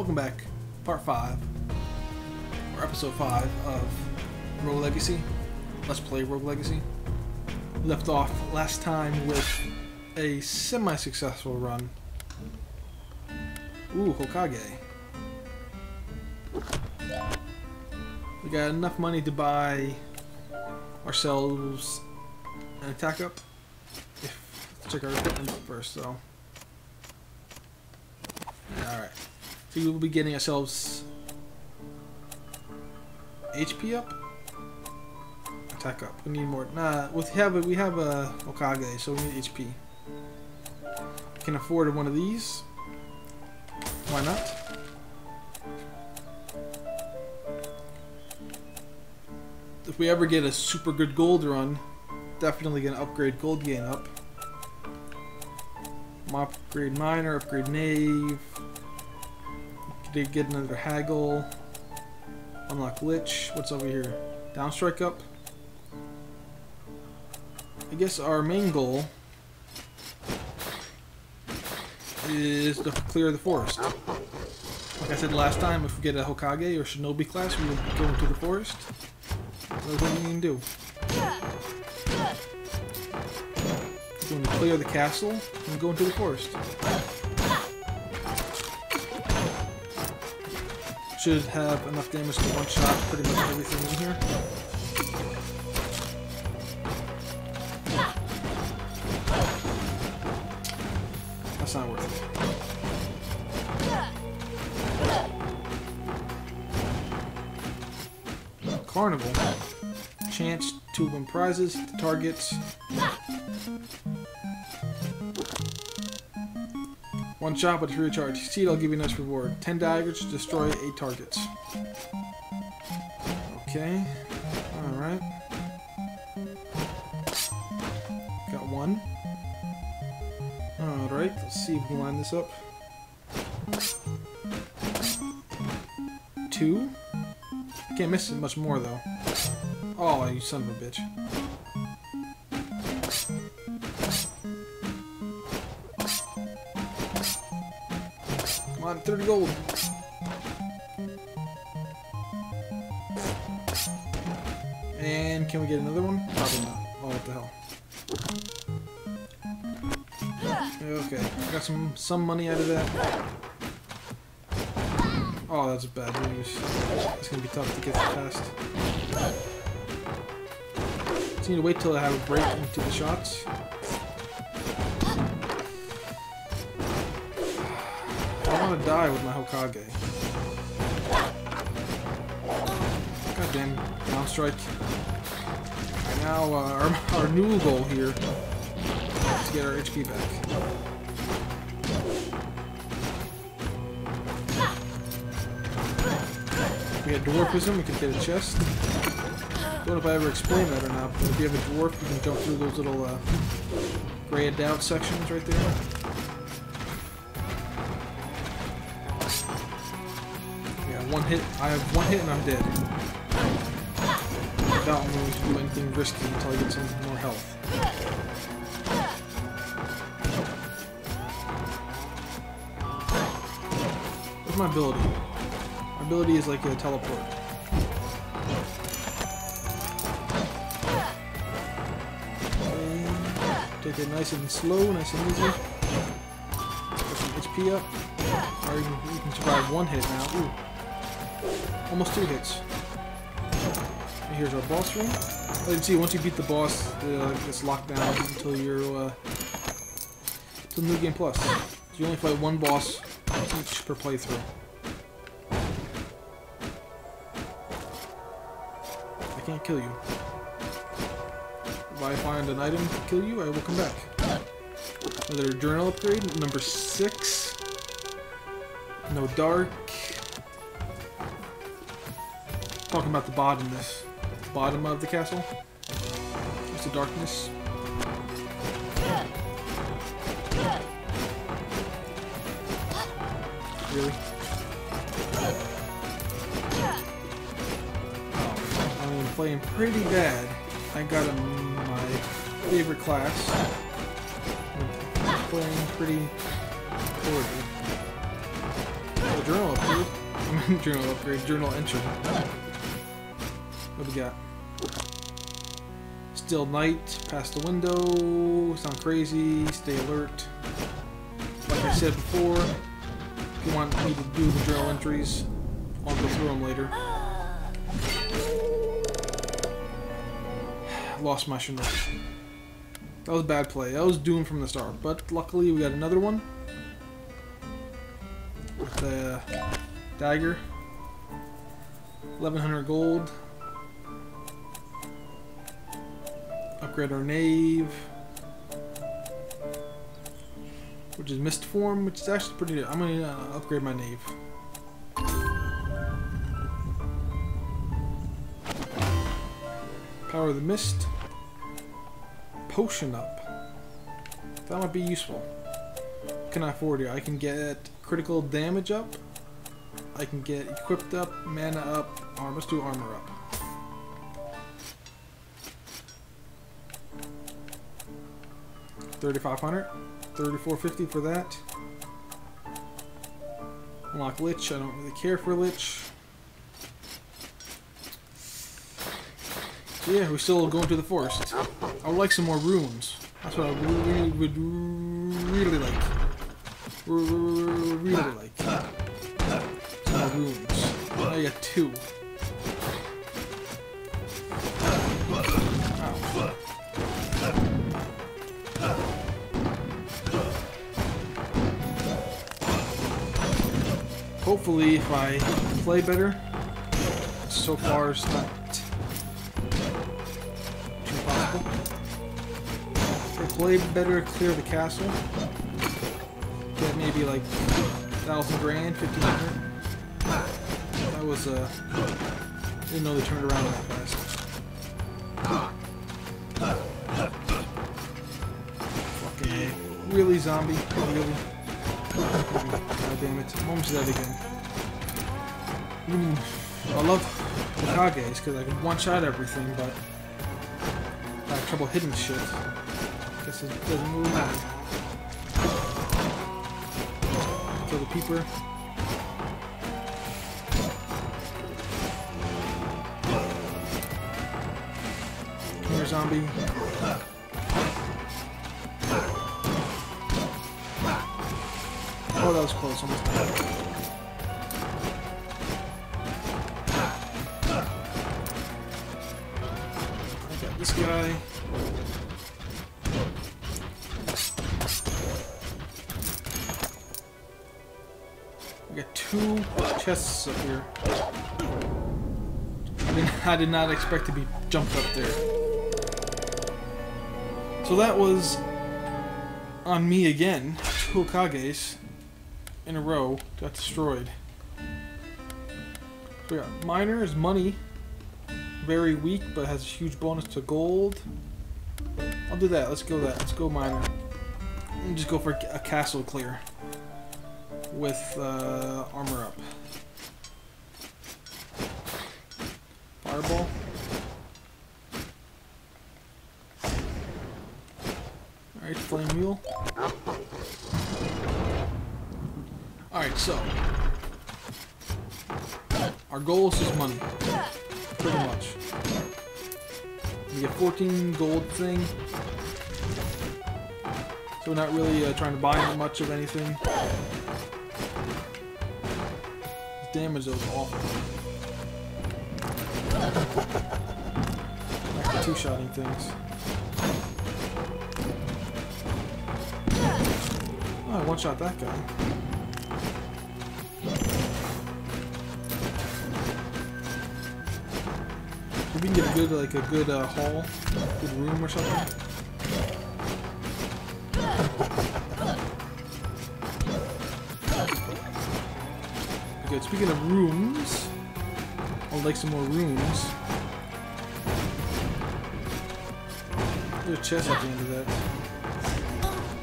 Welcome back, part 5, or episode 5 of Rogue Legacy. Let's play Rogue Legacy. Left off last time with a semi-successful run. Ooh, Hokage. We got enough money to buy ourselves an attack up. Check our equipment first, though. Alright. So we will be getting ourselves HP up? Attack up. We need more. Nah, we have a, we have a Hokage, so we need HP. Can afford one of these. Why not? If we ever get a super good gold run, definitely gonna upgrade gold gain up. Upgrade miner, upgrade knave. Did get another haggle. Unlock lich. What's over here? Downstrike up. I guess our main goal is to clear the forest. Like I said last time, if we get a Hokage or Shinobi class, we will go into the forest. What do we can do? When we clear the castle, and go into the forest. Should have enough damage to one-shot pretty much everything in here. That's not worth it. Carnival. Chance to win prizes, targets. One shot, but if you recharge. Succeed, I'll give you a nice reward. Ten daggers to destroy eight targets. Okay. Alright. Got one. Alright, let's see if we can line this up. Two. Can't miss it much more though. Oh, you son of a bitch. On, 30 gold. And can we get another one? Probably not. Oh, what the hell. Okay, got some some money out of that. Oh, that's a bad news. It's gonna be tough to get past. Just need to wait till I have a break into the shots. Want to die with my Hokage. Goddamn down strike. Now, uh, our, our new goal here is to get our HP back. We had dwarfism, we could get a chest. Don't know if I ever explained that or not, but if you have a dwarf, you can jump through those little uh, out sections right there. One hit. I have one hit and I'm dead. Without willing to do anything risky until I get some more health. What's my ability? My ability is like a teleport. Take it nice and slow, nice and easy. Get some HP up. Or can, you can survive one hit now. Ooh. Almost two hits. And here's our boss room. As you can see, once you beat the boss, uh, it's locked down until you're uh, until New Game Plus. So you only fight one boss each per playthrough. I can't kill you. If I find an item to kill you, I will come back. Another journal upgrade, number six. No dark. Talking about the bottom, this bottom of the castle. It's the darkness. Really? Oh, I'm playing pretty bad. I got a, my favorite class. I'm playing pretty poorly. The journal upgrade. journal upgrade, journal entry. What do we got? Still night, past the window, sound crazy, stay alert. Like I said before, if you want me to do the journal entries, I'll go through them later. Lost my Chinook. That was bad play. That was doomed from the start. But luckily we got another one. With the dagger. 1100 gold. Upgrade our knave. Which is mist form, which is actually pretty good. I'm gonna uh, upgrade my knave. Power of the mist. Potion up. That might be useful. Can I afford here? I can get critical damage up. I can get equipped up, mana up, armor. Let's do armor up. Thirty-five hundred, thirty-four fifty for that. Unlock Lich. I don't really care for Lich. Yeah, we're still going to the forest. I would like some more runes. That's what I really would really like. Really like. Some more runes. I got two. Hopefully, if I play better, so far it's not too possible. play better, clear the castle. Get maybe like thousand grand, fifteen hundred. That was uh didn't know they turned around that fast. Fucking really zombie, really. God damn it. Almost dead again. Mm, I love Hokages because I can one shot everything, but I have trouble hitting shit. Guess it doesn't really matter. Kill the peeper. Come here, zombie. Oh, that was close. Almost died. I got this guy. We got two chests up here. I mean, I did not expect to be jumped up there. So that was on me again. Hokages in a row got destroyed. So yeah, Miner is money. Very weak, but has a huge bonus to gold. I'll do that. Let's go that. Let's go Miner. And just go for a castle clear with uh, armor up. Fireball. Alright, flame wheel. Alright, so. Our goal is just money. Pretty much. We get 14 gold thing. So we're not really uh, trying to buy much of anything damage those awful. Back two-shotting things. Oh, I one-shot that guy. We can get a good, like, a good uh, hall, good room or something. good. Speaking of rooms, I'd like some more rooms. There's a chest at the end of that.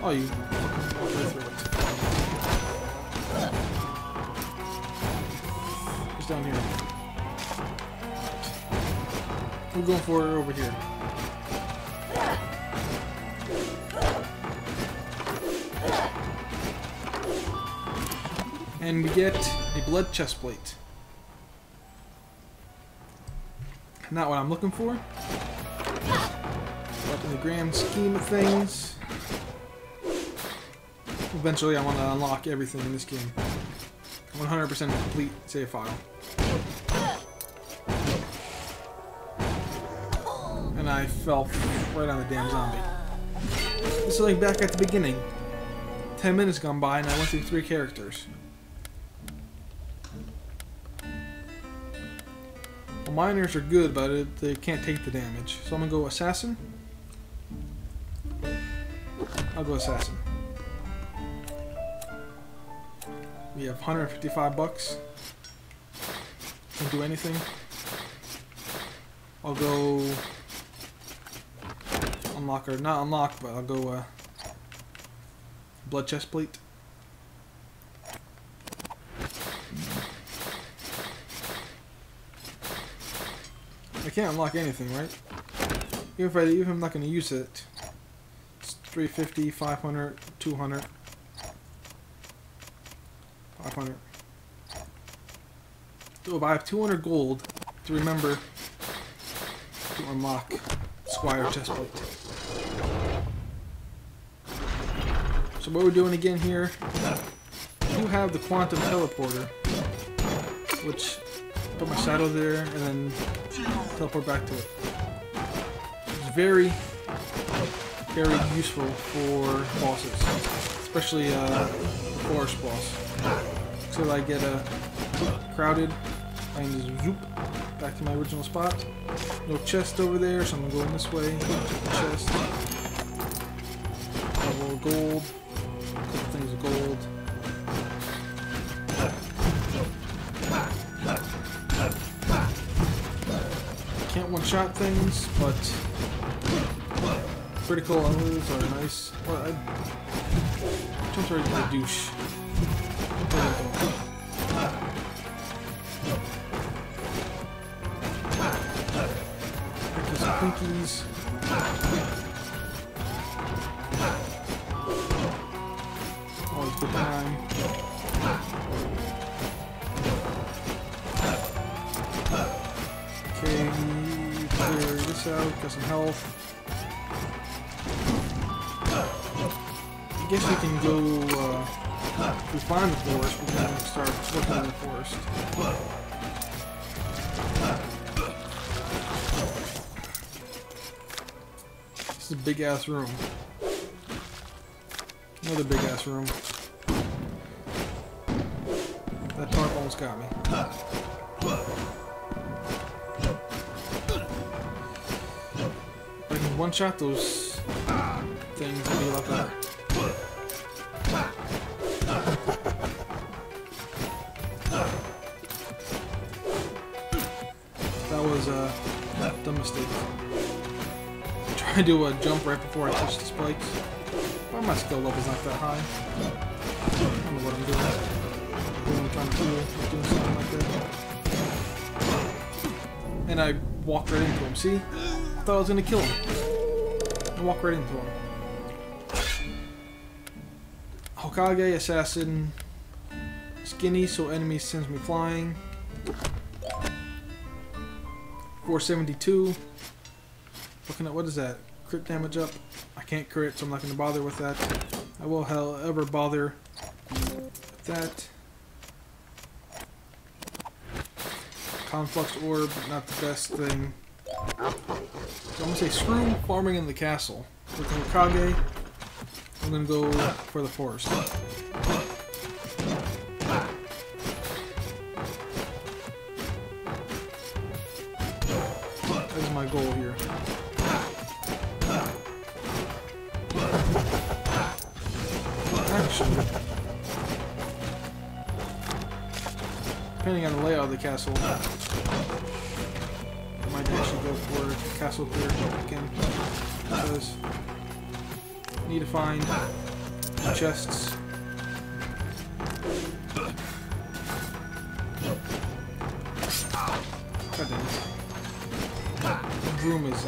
Oh, you fucking. It's down here. We'll go for it over here. And we get a blood chest plate. Not what I'm looking for. But in the grand scheme of things, eventually I want to unlock everything in this game. 100% complete save file. And I fell right on the damn zombie. This is like back at the beginning. 10 minutes gone by and I went through three characters. Well, miners are good, but it, they can't take the damage. So I'm gonna go assassin. I'll go assassin. We have 155 bucks. Can't do anything. I'll go unlock or not unlock, but I'll go uh, blood chest plate. I can't unlock anything, right? Even if I even if I'm not going to use it, it's 350, 500, 200, 500. So if I have 200 gold to remember to unlock Squire chestplate. So what we're doing again here, you have the quantum teleporter, which put my shadow there and then teleport back to it. It's very, very useful for bosses, especially uh, the forest boss. So I get uh, crowded, I can just zoop back to my original spot. No chest over there, so I'm going this way. Chest. Couple of gold. Things gold. Can't one-shot things, but critical others are nice. Well, I jumped right into the douche. Pinkies. Out, got some health. I guess we can go, uh, we find the forest, we can start looking in the forest. This is a big ass room. Another big ass room. That tarp almost got me. If I can one shot those things, it'd be a lot better. That was a dumb mistake. Try to do a jump right before I touch the spikes. Well, my skill level's not that high. I don't know what I'm doing. I'm trying to do, doing something like that. And I walked right into him. See? I thought I was gonna kill him. I walked right into him. Hokage, assassin, skinny, so enemy sends me flying. 472. Looking at what is that? Crit damage up. I can't crit, so I'm not going to bother with that. I will, however, bother with that. Conflux orb, not the best thing. So I'm to say screw farming in the castle. With the Hokage, I'm to go for the forest. That is my goal here. Depending on the layout of the castle, go for castle clear again. Because need to find chests. God damn it. The broom is.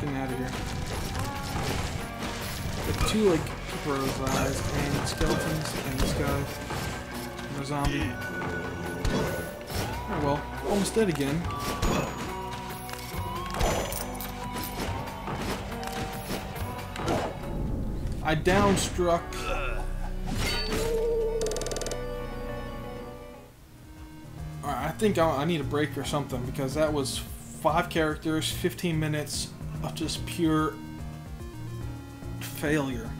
Getting out of here. Got two like people's eyes and skeletons and this guy. A zombie. Oh well, almost dead again. I downstruck. Alright, I think I, I need a break or something because that was five characters, 15 minutes of just pure failure.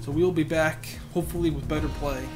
So we'll be back, hopefully with better play.